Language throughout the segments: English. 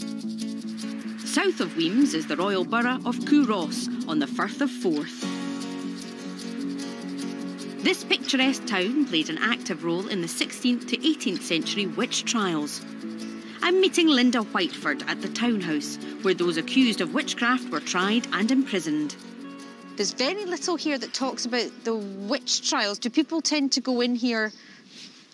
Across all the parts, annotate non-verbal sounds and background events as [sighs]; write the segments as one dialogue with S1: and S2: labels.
S1: South of Wemyss is the royal borough of Culross on the Firth of Forth. This picturesque town played an active role in the 16th to 18th century witch trials. I'm meeting Linda Whiteford at the townhouse, where those accused of witchcraft were tried and imprisoned. There's very little here that talks about the witch trials. Do people tend to go in here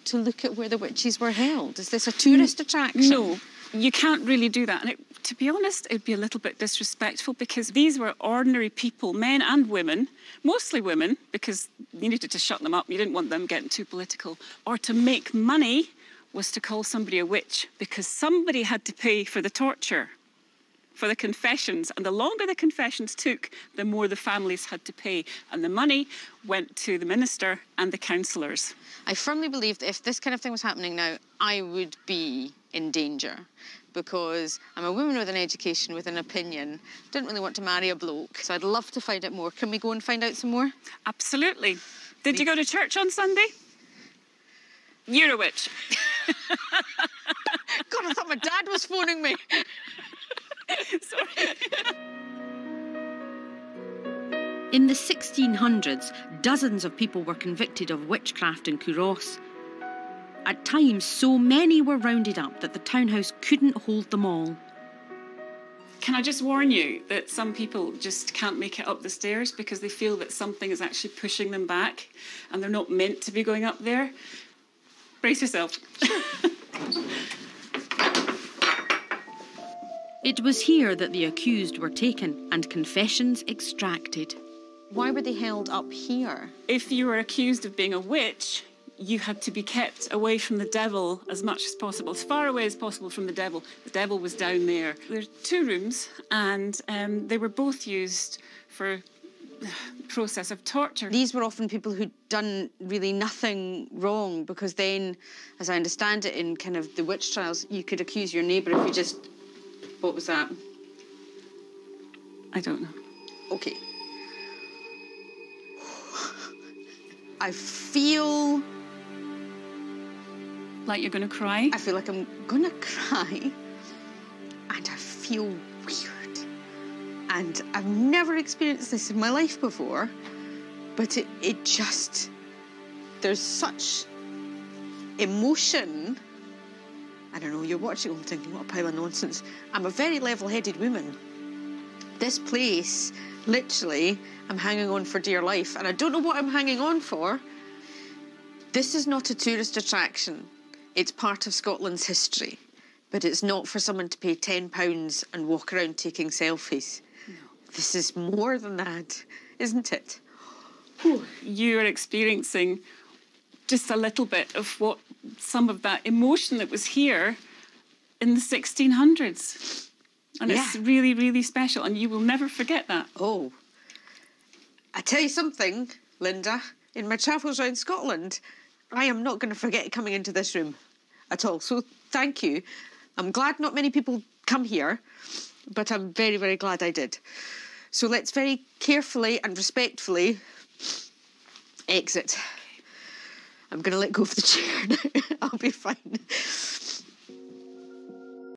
S1: to look at where the witches were held? Is this a tourist mm, attraction?
S2: No, you can't really do that. And it, to be honest, it'd be a little bit disrespectful because these were ordinary people, men and women, mostly women, because you needed to shut them up. You didn't want them getting too political. Or to make money was to call somebody a witch because somebody had to pay for the torture for the confessions. And the longer the confessions took, the more the families had to pay. And the money went to the minister and the councillors.
S1: I firmly believe that if this kind of thing was happening now, I would be in danger because I'm a woman with an education, with an opinion, Didn't really want to marry a bloke. So I'd love to find out more. Can we go and find out some more?
S2: Absolutely. Did you go to church on Sunday? You're a witch. [laughs]
S1: God, I thought my dad was phoning me. [laughs] [laughs]
S2: Sorry.
S1: In the 1600s, dozens of people were convicted of witchcraft in Culross. At times, so many were rounded up that the townhouse couldn't hold them all.
S2: Can I just warn you that some people just can't make it up the stairs because they feel that something is actually pushing them back and they're not meant to be going up there? Brace yourself. [laughs]
S1: It was here that the accused were taken and confessions extracted. Why were they held up here?
S2: If you were accused of being a witch, you had to be kept away from the devil as much as possible, as far away as possible from the devil. The devil was down there. There's two rooms, and um, they were both used for [sighs] process of torture.
S1: These were often people who'd done really nothing wrong because then, as I understand it, in kind of the witch trials, you could accuse your neighbour if you just what was that?
S2: I don't know.
S1: Okay. I feel
S2: like you're going to cry.
S1: I feel like I'm going to cry, and I feel weird. And I've never experienced this in my life before, but it, it just there's such emotion I don't know, you're watching I'm thinking, what a pile of nonsense. I'm a very level headed woman. This place, literally, I'm hanging on for dear life, and I don't know what I'm hanging on for. This is not a tourist attraction, it's part of Scotland's history, but it's not for someone to pay £10 and walk around taking selfies. No. This is more than that, isn't it?
S2: You're experiencing just a little bit of what some of that emotion that was here in the 1600s. And yeah. it's really, really special. And you will never forget that.
S1: Oh. I tell you something, Linda, in my travels around Scotland, I am not going to forget coming into this room at all. So thank you. I'm glad not many people come here, but I'm very, very glad I did. So let's very carefully and respectfully exit. I'm going to let go of the chair now. [laughs] I'll be fine.